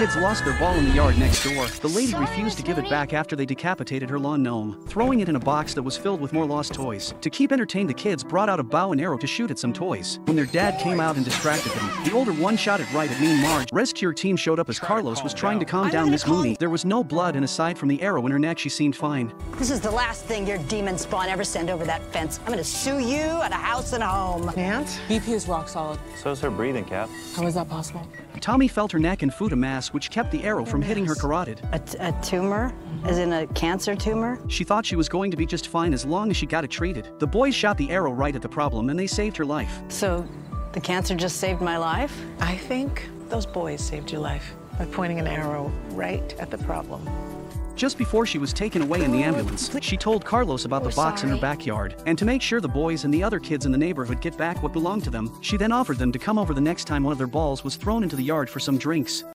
kids lost their ball in the yard next door. The lady refused to give it back after they decapitated her lawn gnome, throwing it in a box that was filled with more lost toys. To keep entertained, the kids brought out a bow and arrow to shoot at some toys. When their dad came out and distracted them, the older one shot it right at Mean Marge. Rescue team showed up as Carlos was trying to calm down Miss Mooney. There was no blood, and aside from the arrow in her neck, she seemed fine. This is the last thing your demon spawn ever send over that fence. I'm gonna sue you at a house and home. Nance? BP is rock solid. So is her breathing, Cap. How is that possible? Tommy felt her neck and food a mass, which kept the arrow from hitting her carotid. A, t- a tumor? As in a cancer tumor? She thought she was going to be just fine as long as she got it treated. The boys shot the arrow right at the problem, and they saved her life. So the cancer just saved my life? I think those boys saved your life by pointing an arrow right at the problem. Just before she was taken away in the ambulance, she told Carlos about the We're box in her backyard. And to make sure the boys and the other kids in the neighborhood get back what belonged to them, she then offered them to come over the next time one of their balls was thrown into the yard for some drinks.